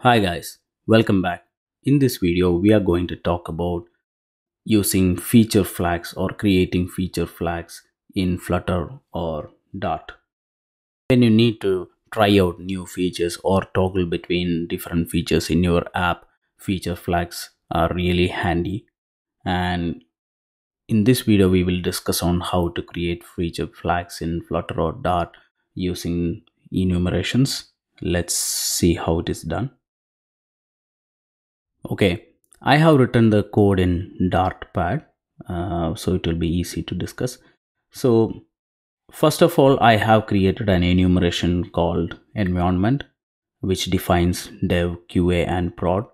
Hi guys, welcome back. In this video, we are going to talk about using feature flags or creating feature flags in Flutter or Dart. When you need to try out new features or toggle between different features in your app, feature flags are really handy. And in this video, we will discuss on how to create feature flags in Flutter or Dart using enumerations. Let's see how it is done. Okay, I have written the code in Dartpad, uh, so it will be easy to discuss. So first of all, I have created an enumeration called environment, which defines dev, QA, and prod.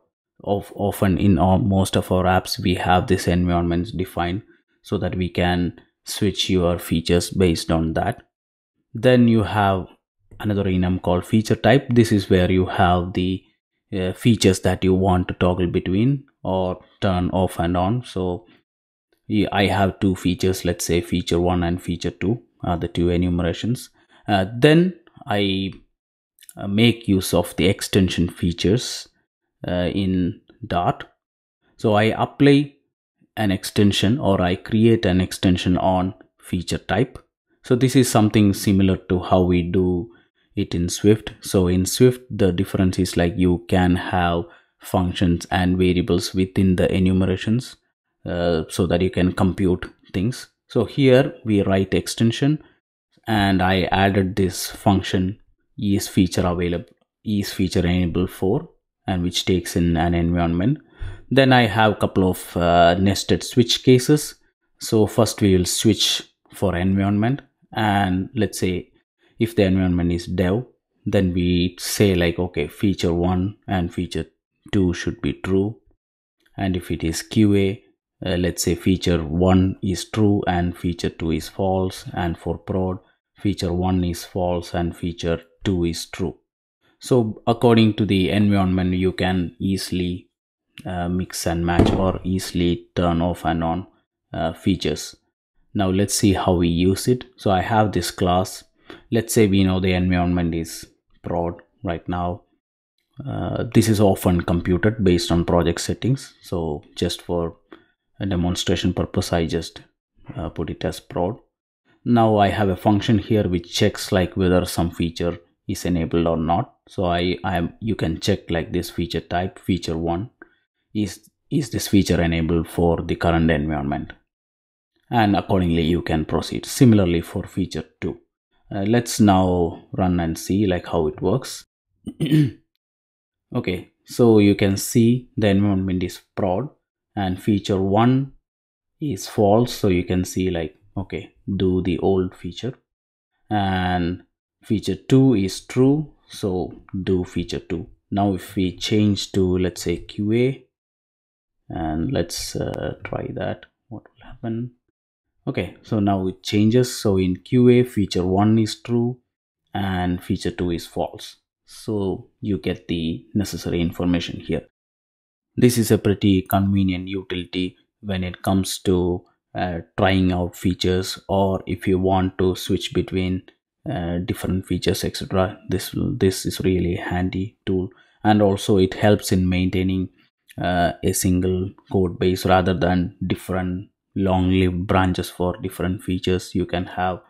Of often in most of our apps, we have this environments defined so that we can switch your features based on that. Then you have another enum called feature type. This is where you have the uh, features that you want to toggle between or turn off and on. So I have two features let's say feature 1 and feature 2 are the two enumerations. Uh, then I uh, make use of the extension features uh, in Dart. So I apply an extension or I create an extension on feature type. So this is something similar to how we do it in Swift. So in Swift, the difference is like you can have functions and variables within the enumerations uh, so that you can compute things. So here we write extension and I added this function is feature available is feature enable for and which takes in an environment. Then I have a couple of uh, nested switch cases. So first we will switch for environment and let's say if the environment is dev then we say like okay feature 1 and feature 2 should be true. And if it is qa uh, let's say feature 1 is true and feature 2 is false and for prod feature 1 is false and feature 2 is true. So according to the environment you can easily uh, mix and match or easily turn off and on uh, features. Now let's see how we use it. So i have this class let's say we know the environment is prod right now. Uh, this is often computed based on project settings. So just for a demonstration purpose i just uh, put it as prod now i have a function here which checks like whether some feature is enabled or not. So i i you can check like this feature type feature one. Is is this feature enabled for the current environment? And accordingly you can proceed. Similarly for feature 2 uh, let's now run and see like how it works. Okay so you can see the environment is prod and feature 1 is false. So you can see like okay do the old feature. And feature 2 is true. So do feature 2 now if we change to let's say qa and let's uh, try that what will happen okay so now it changes. So in qa feature 1 is true and feature 2 is false. So you get the necessary information here. This is a pretty convenient utility when it comes to uh, trying out features or if you want to switch between uh, different features etc this this is really handy tool. And also it helps in maintaining uh, a single code base rather than different long lived branches for different features. You can have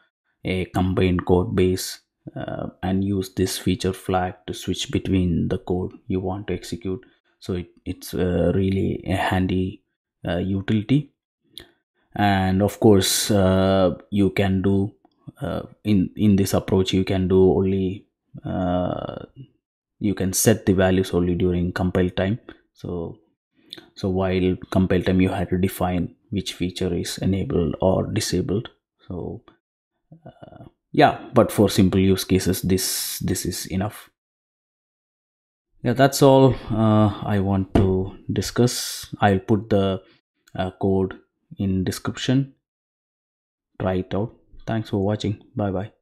a combined code base uh, and use this feature flag to switch between the code you want to execute. So it, it's uh, really a handy uh, utility. And of course uh, you can do uh, in in this approach you can do only uh, you can set the values only during compile time. So so while compile time you had to define which feature is enabled or disabled. So uh, yeah but for simple use cases this this is enough. Yeah that's all uh, i want to discuss. I'll put the uh, code in description. Try it out. Thanks for watching. Bye bye